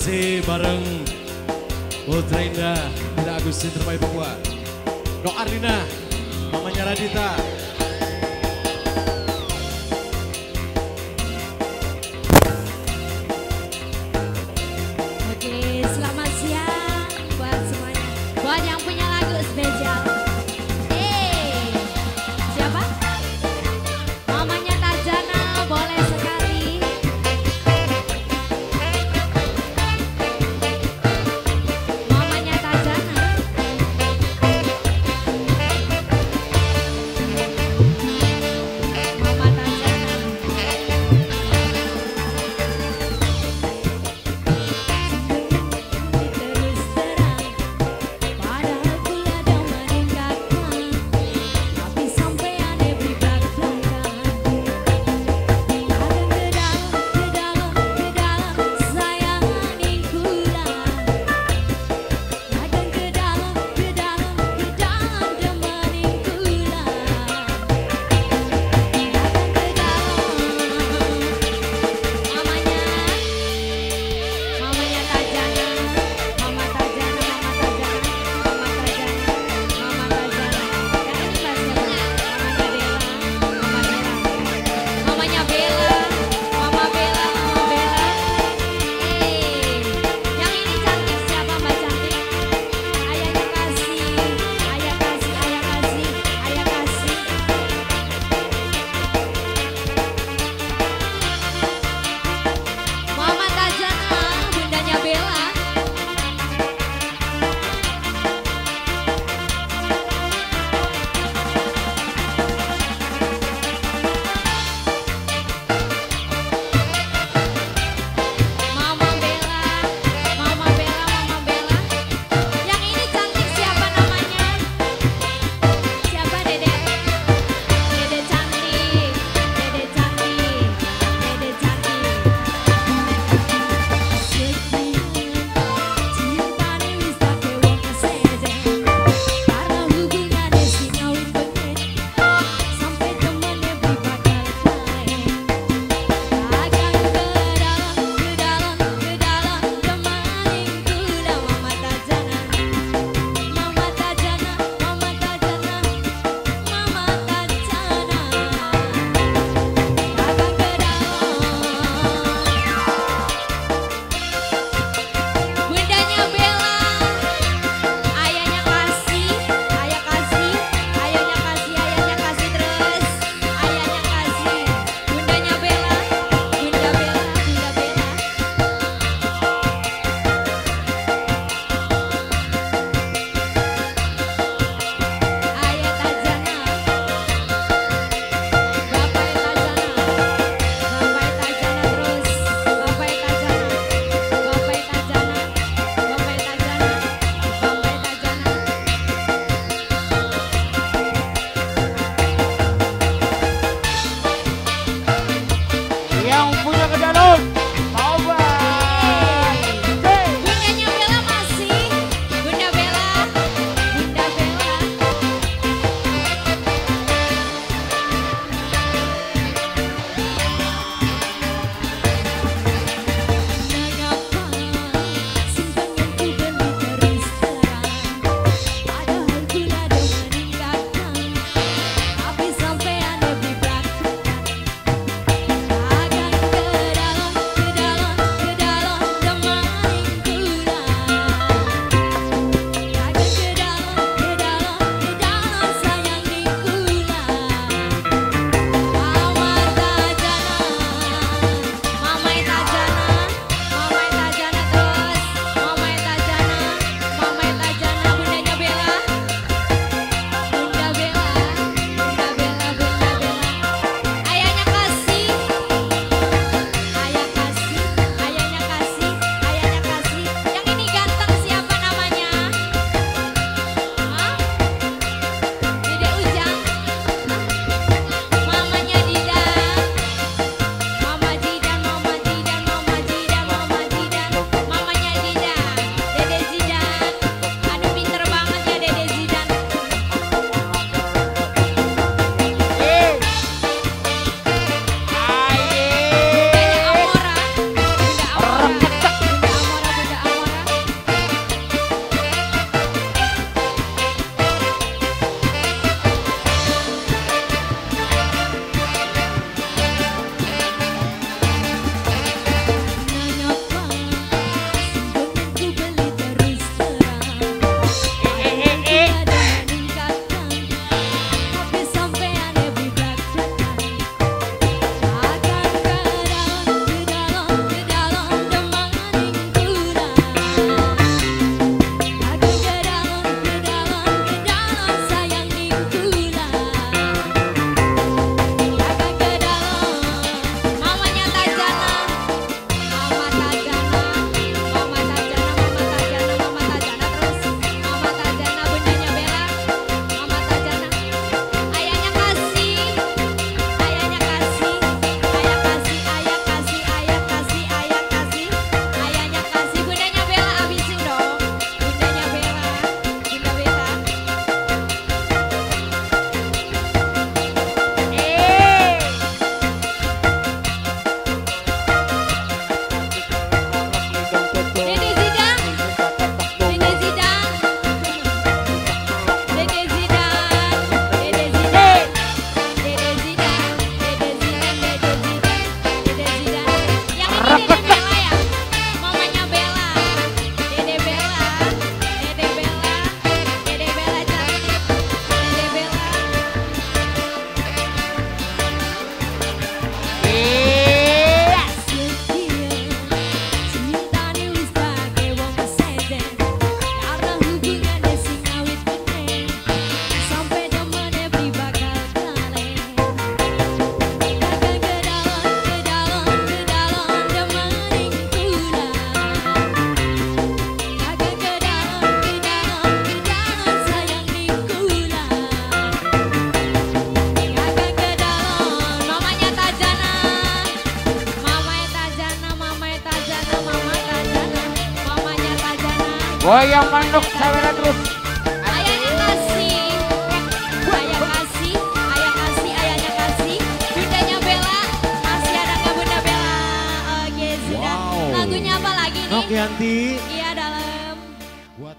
masih bareng Putra Indah, Tidak Agustin terbaik Papua. No Arlina, mamanya Radita. Goyang mandok sawera terus. Ayahnya kasih, ayah kasih, ayah kasih, ayahnya kasih, bundanya Bella, masih ada nggak bunda Bella? Oke sudah. Wow. Lagunya apa lagi nih? Nokianti Iya dalam. buat